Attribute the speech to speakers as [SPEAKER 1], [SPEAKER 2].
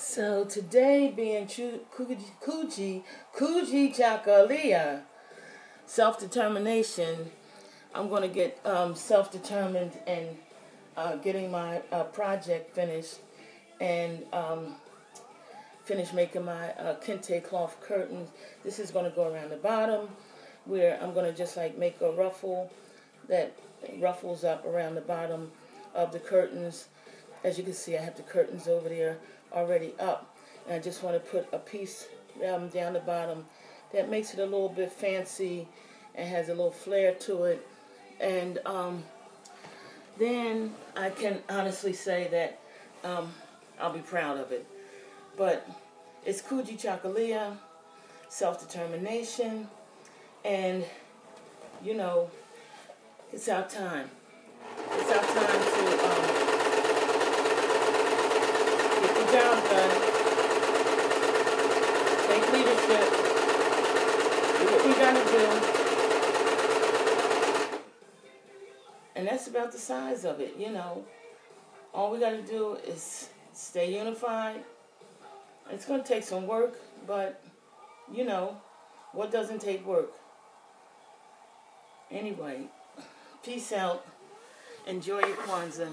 [SPEAKER 1] So today being Kuji Kujichagulia, self-determination, I'm going to get um, self-determined and uh, getting my uh, project finished and um, finish making my uh, kente cloth curtains. This is going to go around the bottom where I'm going to just like make a ruffle that ruffles up around the bottom of the curtains. As you can see, I have the curtains over there already up. And I just want to put a piece um, down the bottom that makes it a little bit fancy and has a little flair to it. And um, then I can honestly say that um, I'll be proud of it. But it's Kujichagulia, self-determination, and, you know, it's our time. It's our time to um, get done, take leadership, do what gotta do. And that's about the size of it, you know. All we gotta do is stay unified. It's gonna take some work, but, you know, what doesn't take work? Anyway, peace out. Enjoy your Kwanzaa.